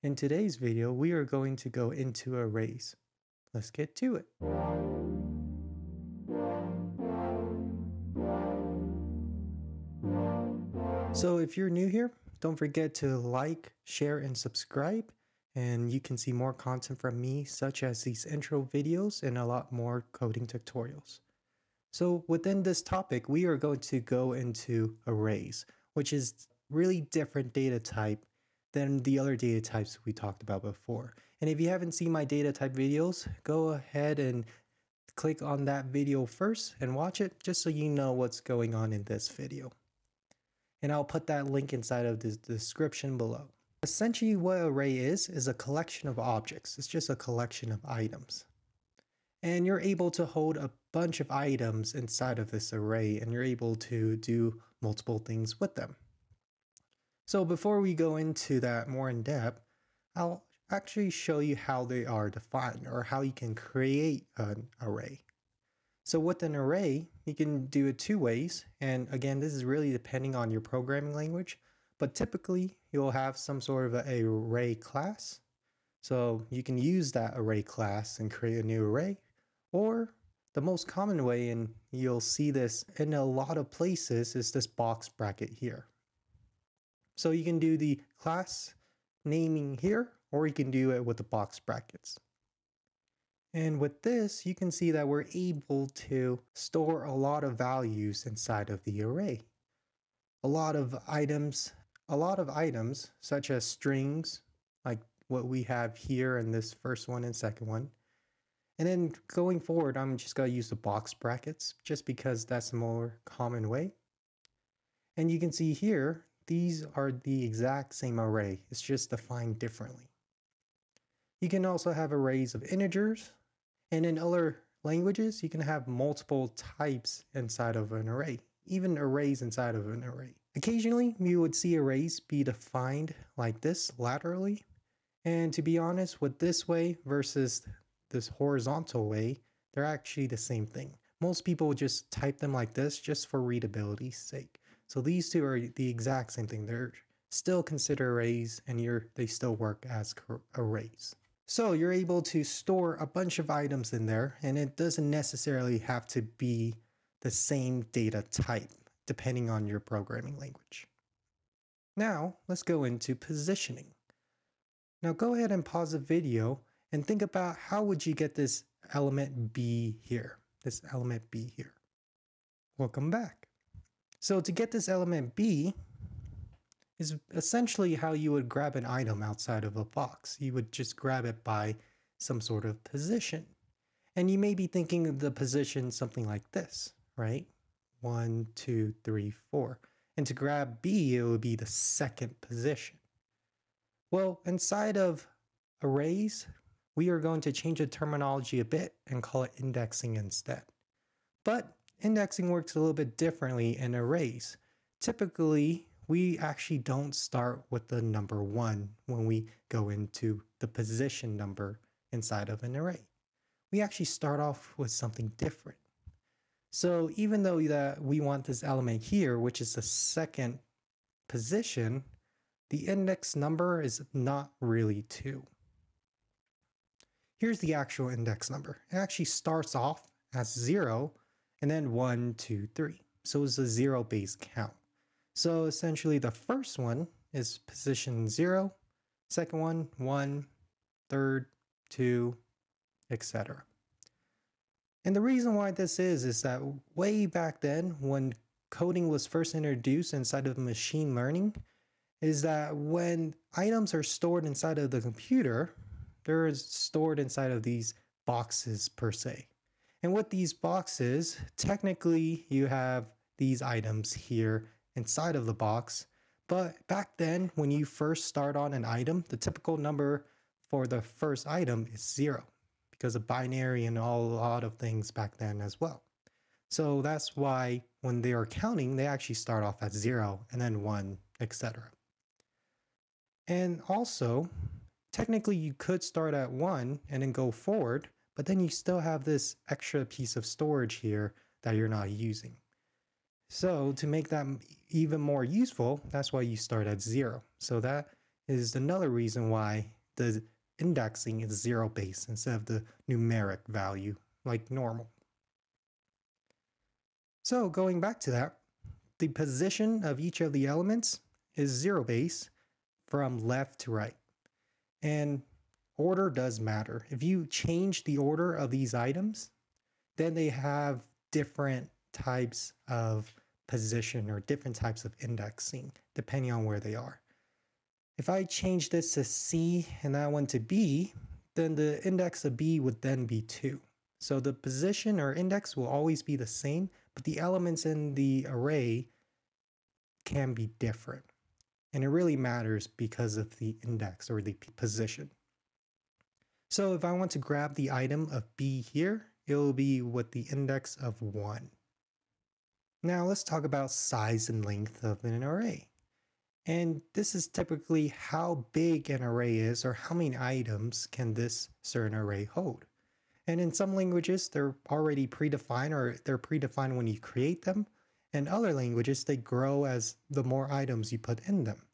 In today's video, we are going to go into arrays. Let's get to it. So if you're new here, don't forget to like, share, and subscribe. And you can see more content from me, such as these intro videos and a lot more coding tutorials. So within this topic, we are going to go into arrays, which is really different data type than the other data types we talked about before. And if you haven't seen my data type videos, go ahead and click on that video first and watch it just so you know what's going on in this video. And I'll put that link inside of the description below. Essentially what an array is, is a collection of objects. It's just a collection of items. And you're able to hold a bunch of items inside of this array and you're able to do multiple things with them. So before we go into that more in depth, I'll actually show you how they are defined or how you can create an array. So with an array, you can do it two ways. And again, this is really depending on your programming language, but typically you'll have some sort of an array class. So you can use that array class and create a new array, or the most common way, and you'll see this in a lot of places, is this box bracket here. So you can do the class naming here, or you can do it with the box brackets. And with this, you can see that we're able to store a lot of values inside of the array. A lot of items, a lot of items such as strings, like what we have here in this first one and second one. And then going forward, I'm just going to use the box brackets just because that's a more common way. And you can see here these are the exact same array, it's just defined differently. You can also have arrays of integers, and in other languages, you can have multiple types inside of an array, even arrays inside of an array. Occasionally, you would see arrays be defined like this laterally, and to be honest, with this way versus this horizontal way, they're actually the same thing. Most people just type them like this just for readability's sake. So these two are the exact same thing. They're still considered arrays and you're, they still work as arrays. So you're able to store a bunch of items in there and it doesn't necessarily have to be the same data type depending on your programming language. Now let's go into positioning. Now go ahead and pause the video and think about how would you get this element B here, this element B here. Welcome back. So to get this element B is essentially how you would grab an item outside of a box. You would just grab it by some sort of position. And you may be thinking of the position something like this, right? One, two, three, four. And to grab B, it would be the second position. Well, inside of arrays, we are going to change the terminology a bit and call it indexing instead. But indexing works a little bit differently in arrays. Typically, we actually don't start with the number one when we go into the position number inside of an array. We actually start off with something different. So even though that we want this element here, which is the second position, the index number is not really 2. Here's the actual index number. It actually starts off as 0, and then one, two, three. So it's a zero base count. So essentially the first one is position zero, second one, one, third, two, etc. And the reason why this is, is that way back then when coding was first introduced inside of machine learning, is that when items are stored inside of the computer, they're stored inside of these boxes per se. And with these boxes, technically you have these items here inside of the box. But back then, when you first start on an item, the typical number for the first item is zero because of binary and all, a lot of things back then as well. So that's why when they are counting, they actually start off at zero and then one, etc. And also, technically you could start at one and then go forward, but then you still have this extra piece of storage here that you're not using. So to make that even more useful, that's why you start at zero. So that is another reason why the indexing is zero base instead of the numeric value like normal. So going back to that, the position of each of the elements is zero base from left to right. And order does matter. If you change the order of these items, then they have different types of position or different types of indexing depending on where they are. If I change this to C and that one to B, then the index of B would then be 2. So the position or index will always be the same, but the elements in the array can be different. And it really matters because of the index or the position. So if I want to grab the item of B here, it will be with the index of 1. Now let's talk about size and length of an array. And this is typically how big an array is or how many items can this certain array hold. And in some languages, they're already predefined or they're predefined when you create them. In other languages, they grow as the more items you put in them.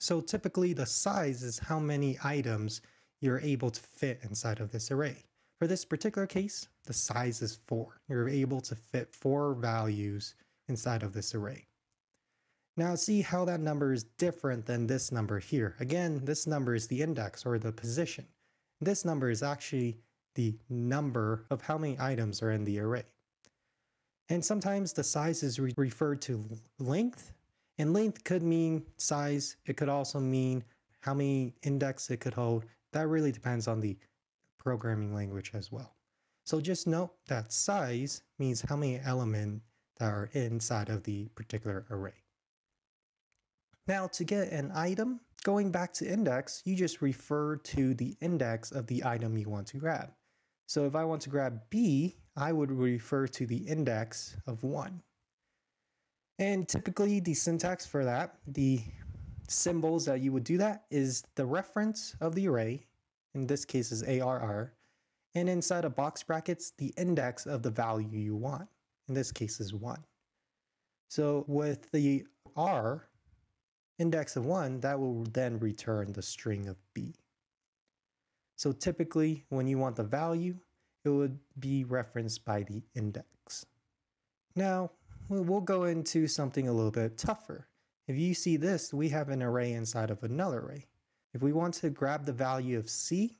So typically the size is how many items you're able to fit inside of this array. For this particular case, the size is 4. You're able to fit 4 values inside of this array. Now see how that number is different than this number here. Again, this number is the index or the position. This number is actually the number of how many items are in the array. And sometimes the size is re referred to length, and length could mean size. It could also mean how many index it could hold. That really depends on the programming language as well. So just note that size means how many elements that are inside of the particular array. Now to get an item, going back to index, you just refer to the index of the item you want to grab. So if I want to grab B, I would refer to the index of 1. And typically the syntax for that, the symbols that you would do that is the reference of the array, in this case is ARR, and inside of box brackets, the index of the value you want, in this case is 1. So with the R, index of 1, that will then return the string of B. So typically, when you want the value, it would be referenced by the index. Now, we'll go into something a little bit tougher. If you see this, we have an array inside of another array. If we want to grab the value of C,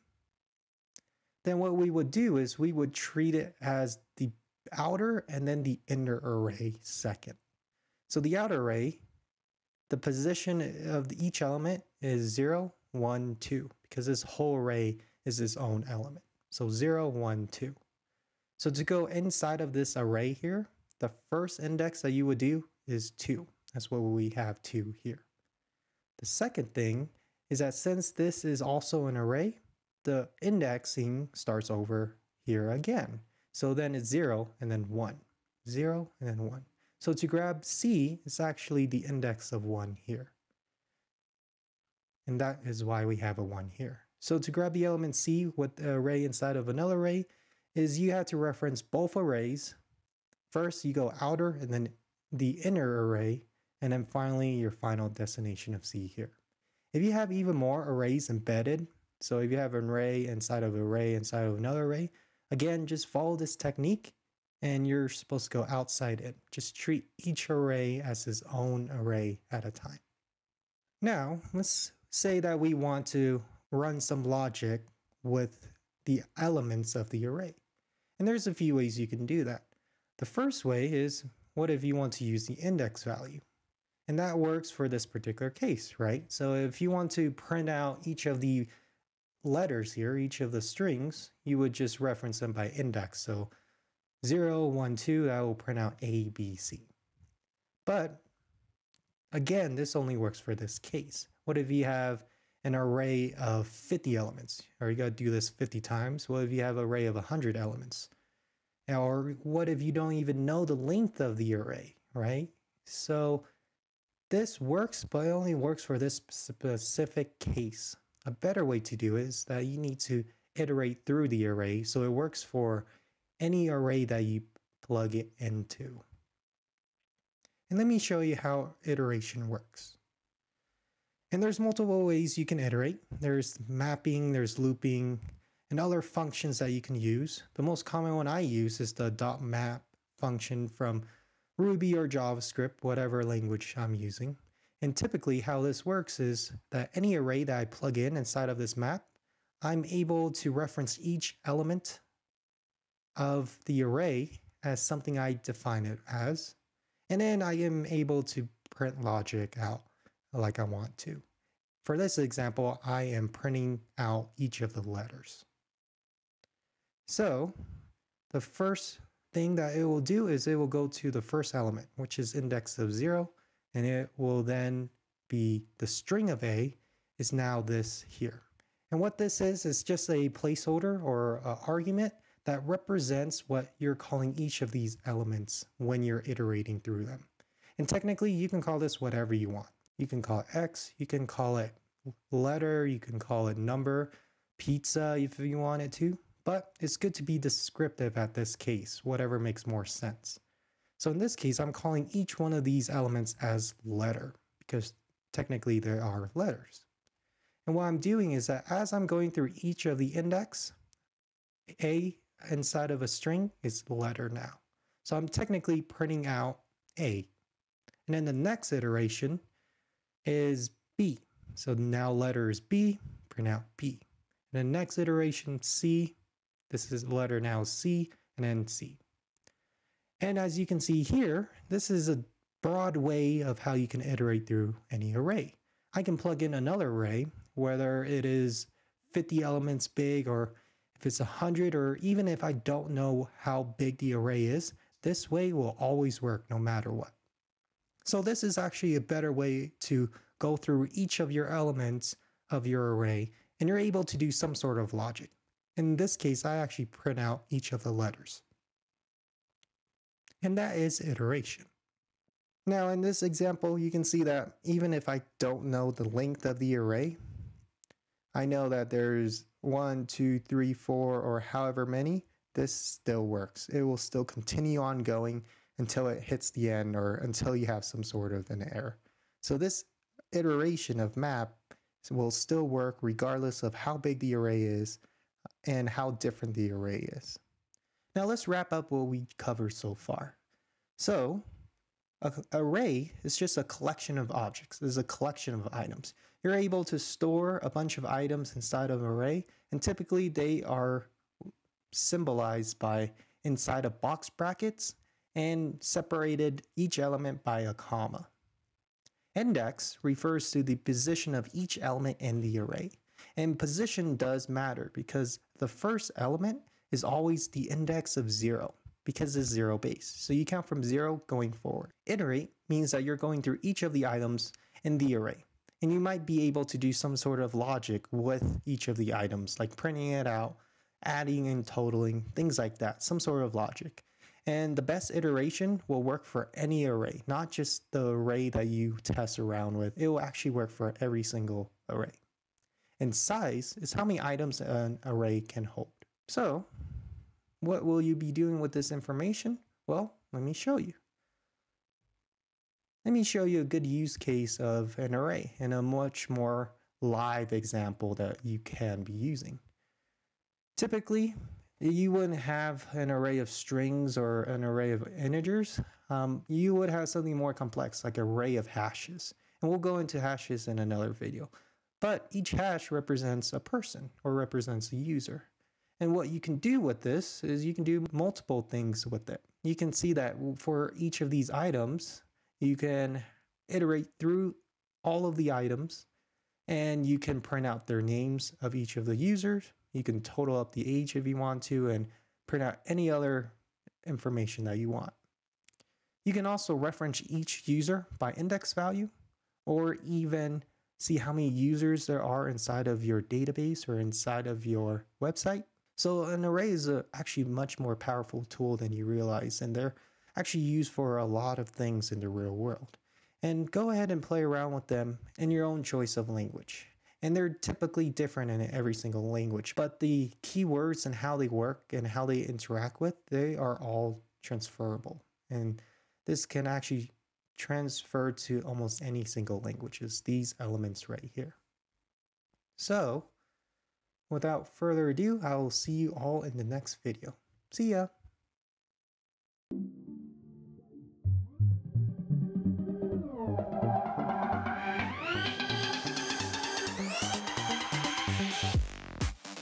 then what we would do is we would treat it as the outer and then the inner array second. So the outer array, the position of each element is 0, 1, 2 because this whole array is its own element. So 0, 1, 2. So to go inside of this array here, the first index that you would do is 2. That's what we have 2 here. The second thing is that since this is also an array, the indexing starts over here again. So then it's 0 and then one, zero and then 1. So to grab C, it's actually the index of 1 here. And that is why we have a 1 here. So to grab the element C with the array inside of another array is you have to reference both arrays. First, you go outer and then the inner array, and then finally your final destination of C here. If you have even more arrays embedded, so if you have an array inside of an array inside of another array, again, just follow this technique and you're supposed to go outside it. Just treat each array as its own array at a time. Now, let's say that we want to run some logic with the elements of the array. And there's a few ways you can do that. The first way is what if you want to use the index value? And that works for this particular case, right? So if you want to print out each of the letters here, each of the strings, you would just reference them by index. So 0, 1, 2, that will print out A, B, C. But again, this only works for this case. What if you have an array of 50 elements? Or you got to do this 50 times? What if you have an array of 100 elements? Or what if you don't even know the length of the array, right? So this works, but it only works for this specific case. A better way to do it is that you need to iterate through the array so it works for any array that you plug it into. And let me show you how iteration works. And there's multiple ways you can iterate. There's mapping, there's looping, and other functions that you can use. The most common one I use is the dot .map function from Ruby or JavaScript, whatever language I'm using. And typically how this works is that any array that I plug in inside of this map, I'm able to reference each element of the array as something I define it as. And then I am able to print logic out like I want to. For this example, I am printing out each of the letters. So the first thing that it will do is it will go to the first element, which is index of zero, and it will then be the string of A is now this here. And what this is, is just a placeholder or argument that represents what you're calling each of these elements when you're iterating through them. And technically, you can call this whatever you want. You can call it X, you can call it letter, you can call it number, pizza if you want it to, but it's good to be descriptive at this case, whatever makes more sense. So in this case, I'm calling each one of these elements as letter because technically there are letters. And what I'm doing is that as I'm going through each of the index, A inside of a string is letter now. So I'm technically printing out A. And then the next iteration is B. So now letter is B, print out B. And the next iteration, C. This is letter now C, and then C. And as you can see here, this is a broad way of how you can iterate through any array. I can plug in another array, whether it is 50 elements big or if it's 100 or even if I don't know how big the array is, this way will always work no matter what. So this is actually a better way to go through each of your elements of your array and you're able to do some sort of logic. In this case, I actually print out each of the letters. And that is iteration. Now in this example, you can see that even if I don't know the length of the array, I know that there's one, two, three, four, or however many, this still works. It will still continue on going until it hits the end or until you have some sort of an error. So this iteration of map will still work regardless of how big the array is and how different the array is. Now let's wrap up what we covered so far. So an array is just a collection of objects. It's a collection of items. You're able to store a bunch of items inside of an array, and typically they are symbolized by inside of box brackets and separated each element by a comma. Index refers to the position of each element in the array. And position does matter because the first element is always the index of zero because it's zero base. So you count from zero going forward. Iterate means that you're going through each of the items in the array. And you might be able to do some sort of logic with each of the items, like printing it out, adding and totaling, things like that, some sort of logic. And the best iteration will work for any array, not just the array that you test around with. It will actually work for every single array. And size is how many items an array can hold. So what will you be doing with this information? Well, let me show you. Let me show you a good use case of an array and a much more live example that you can be using. Typically, you wouldn't have an array of strings or an array of integers. Um, you would have something more complex, like an array of hashes. And we'll go into hashes in another video. But each hash represents a person or represents a user. And what you can do with this is you can do multiple things with it. You can see that for each of these items, you can iterate through all of the items and you can print out their names of each of the users. You can total up the age if you want to and print out any other information that you want. You can also reference each user by index value or even see how many users there are inside of your database or inside of your website. So an array is a, actually much more powerful tool than you realize, and they're actually used for a lot of things in the real world. And go ahead and play around with them in your own choice of language. And they're typically different in every single language, but the keywords and how they work and how they interact with, they are all transferable. And this can actually transfer to almost any single languages, these elements right here. So, without further ado, I'll see you all in the next video. See ya!